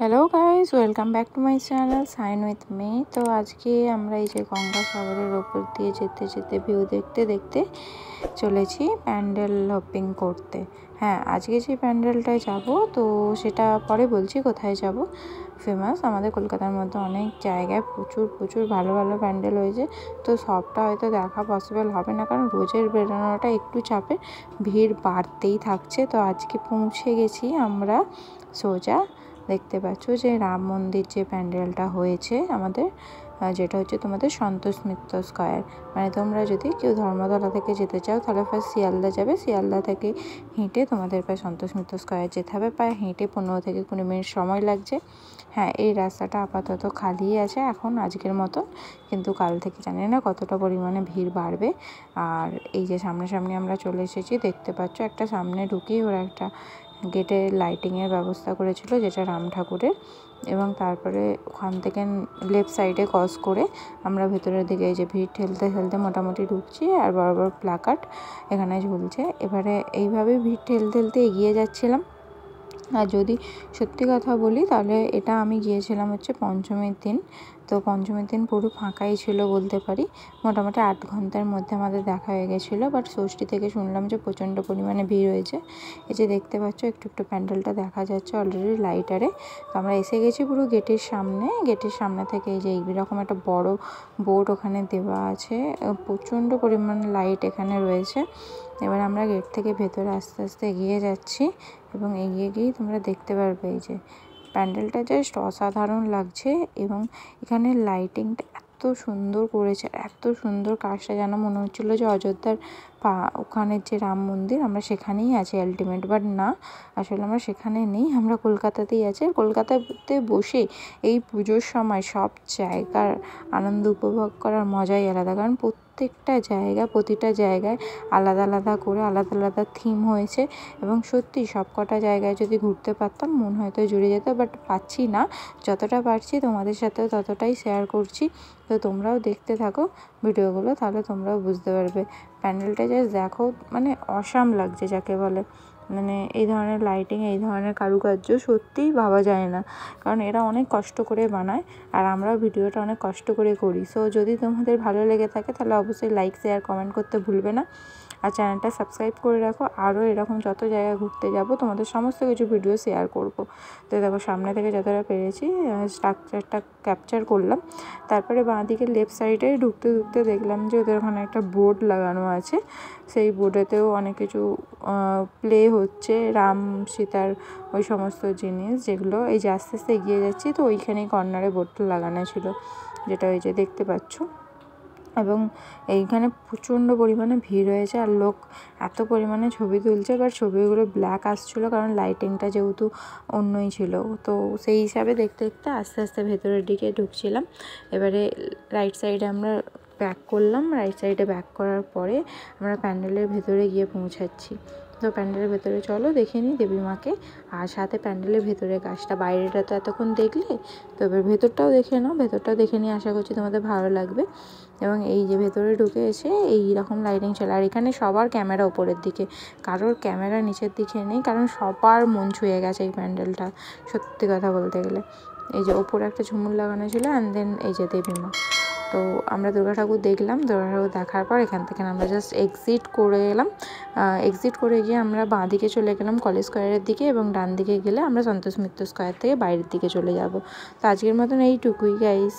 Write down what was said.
Hello guys welcome back to my channel sign with me তো আজকে আমরা এই যে গঙ্গা সাগরের ওপর দিয়ে যেতে যেতে ভিউ দেখতে দেখতে চলেছি প্যান্ডেল হপিং করতে। হ্যাঁ আজকে যে প্যান্ডেলটায় যাব, তো সেটা পরে বলছি কোথায় যাব। ফেমাস আমাদের কলকাতার মধ্যে অনেক জায়গায় প্রচুর প্রচুর ভালো ভালো প্যান্ডেল হয়েছে। তো সবটা হয়তো দেখা পসিবল হবে না, কারণ রোজের বেরোনোটা একটু চাপে, ভিড় বাড়তেই থাকছে। তো আজকে পৌঁছে গেছি আমরা সোজা দেখতে পাচ্ছ যে রাম মন্দির যে প্যান্ডেলটা হয়েছে আমাদের যেটা হচ্ছে তোমাদের সন্তোষ মিত্র স্কয়ার। মানে তোমরা যদি কেউ ধর্মতলা থেকে যেতে চাও, তাহলে ফার্স্ট শিয়ালদা যাবে। শিয়ালদা থেকে হেঁটে তোমাদের প্রায় সন্তোষ মিত্র স্কয়ার যেতে হবে। প্রায় হেঁটে পনেরো থেকে কুড়ি মিনিট সময় লাগছে। হ্যাঁ এই রাস্তাটা আপাতত খালি আছে এখন, আজকের মতো কিন্তু কাল থেকে জানি না কতটা পরিমাণে ভিড় বাড়বে। আর এই যে সামনাসামনি আমরা চলে এসেছি, দেখতে পাচ্ছ একটা সামনে ঢুকেই ওরা একটা গেটে লাইটিংয়ের ব্যবস্থা করেছিল, যেটা রাম ঠাকুরের। এবং তারপরে ওখান থেকে লেফট সাইডে ক্রস করে আমরা ভেতরের দিকে এই যে ভিড় ঠেলতে ঠেলতে মোটামুটি ঢুকছি আর বড় বড় প্লাকার্ড এখানে ঝুলছে। এবারে এইভাবে ভিড় ঠেলতে ঠেলতে এগিয়ে যাচ্ছিলাম। আর যদি সত্যি কথা বলি, তাহলে এটা আমি গিয়েছিলাম হচ্ছে পঞ্চমীর দিন। তো পঞ্চমীর দিন পুরো ফাঁকাই ছিল বলতে পারি। মোটামুটি আট ঘণ্টার মধ্যে আমাদের দেখা হয়ে গেছিল। বাট ষষ্ঠী থেকে শুনলাম যে প্রচণ্ড পরিমাণে ভিড় হয়েছে। এই যে দেখতে পাচ্ছ, একটু একটু প্যান্ডেলটা দেখা যাচ্ছে অলরেডি লাইটারে তো আমরা এসে গেছি পুরো গেটের সামনে। গেটের সামনে থেকে এই যে এইরকম একটা বড় বোর্ড ওখানে দেওয়া আছে। প্রচণ্ড পরিমাণ লাইট এখানে রয়েছে। এবার আমরা গেট থেকে ভেতরে আস্তে আস্তে এগিয়ে যাচ্ছি এবং এগিয়ে গিয়েই তোমরা দেখতে পারবে এই যে প্যান্ডেলটা জাস্ট অসাধারণ লাগছে এবং এখানে লাইটিংটা এত সুন্দর করেছে এত সুন্দর কাজটা যেন মনে হচ্ছিল যে অযোধ্যার পা, ওখানের যে রাম মন্দির, আমরা সেখানেই আছি আলটিমেট বাট না, আসলে আমরা সেখানে নেই, আমরা কলকাতাতেই আছি কলকাতাতে বসে এই পুজোর সময় সব জায়গার আনন্দ উপভোগ করার মজাই আলাদা, কারণ প্রত্যেকটা জায়গা, প্রতিটা জায়গায় আলাদা আলাদা করে আলাদা আলাদা থিম হয়েছে এবং সত্যি সব কটা জায়গায় যদি ঘুরতে পারতাম মন হয়তো জুড়ে যেত বাট পাচ্ছি না। যতটা পারছি তোমাদের সাথে ততটাই শেয়ার করছি। তো তোমরাও দেখতে থাকো ভিডিওগুলো, তাহলে তোমরাও বুঝতে পারবে। প্যান্ডেলটা জাস্ট দেখো মানে অসাম লাগছে যাকে বলে। মানে এই ধরনের লাইটিং এই ধরনের কারুকার্য সত্যিই ভাবা যায় না। কারণ এরা অনেক কষ্ট করে বানায় আর আমরাও ভিডিওটা অনেক কষ্ট করে করি। সো যদি তোমাদের ভালো লেগে থাকে তাহলে অবশ্যই লাইক শেয়ার কমেন্ট করতে ভুলবে না। আর চ্যানেলটা সাবস্ক্রাইব করে রাখো। আরও এরকম যত জায়গায় ঘুরতে যাব, তোমাদের সমস্ত কিছু ভিডিও শেয়ার করব। তো দেখো, সামনে থেকে যতটা পেরেছি স্ট্রাকচারটা ক্যাপচার করলাম। তারপরে বাঁ দিকে লেফট সাইডে ঢুকতে ঢুকতে দেখলাম যে ওদের ওখানে একটা বোর্ড লাগানো আছে। সেই বোর্ডেতেও অনেক কিছু প্লে হচ্ছে, রাম, সীতার ওই সমস্ত জিনিস যেগুলো। এই যে আস্তে আস্তে এগিয়ে যাচ্ছি, তো ওইখানেই কর্নারে বোর্ডটা লাগানো ছিল, যেটা ওই যে দেখতে পাচ্ছ। এবং এইখানে প্রচণ্ড পরিমাণে ভিড় হয়েছে আর লোক এত পরিমাণে ছবি তুলছে বাট ছবিগুলো ব্ল্যাক আসছিল কারণ লাইটিংটা যেহেতু অন্যই ছিল। তো সেই হিসাবে দেখতে দেখতে আস্তে আস্তে ভেতরের দিকে ঢুকছিলাম। এবারে রাইট সাইডে আমরা ব্যাক করলাম। রাইট সাইডে ব্যাক করার পরে আমরা প্যান্ডেলের ভেতরে গিয়ে পৌঁছাচ্ছি। তো প্যান্ডেলের ভেতরে চলো, দেখে নিই দেবী মাকে। আর সাথে প্যান্ডেলের ভেতরে গাছটা, বাইরেটা তো এতক্ষণ দেখলে তো এবার ভেতরটাও দেখে নাও। ভেতরটাও দেখে নিয়ে আশা করছি তোমাদের ভালো লাগবে। এবং এই যে ভেতরে ঢুকে এসে এই রকম লাইটিং চলে। আর এখানে সবার ক্যামেরা ওপরের দিকে, কারোর ক্যামেরা নিচের দিকে নেই, কারণ সবার মন ছুঁয়ে গেছে এই প্যান্ডেলটা, সত্যি কথা বলতে গেলে। এই যে ওপরে একটা ঝুমুর লাগানো ছিল অ্যান্ড দেন এই যে দেবী মা। তো আমরা দুর্গা ঠাকুর দেখলাম, দুর্গা ঠাকুর দেখার পর এখান থেকে আমরা জাস্ট এক্সিট করে এলাম। এক্সিট করে গিয়ে আমরা বাঁ দিকে চলে গেলাম কলেজ স্কোয়ারের দিকে এবং ডান দিকে গেলে আমরা সন্তোষ মিত্র স্কোয়ার থেকে বাইরের দিকে চলে যাব। তো আজকের মতন এইটুকুই গাইস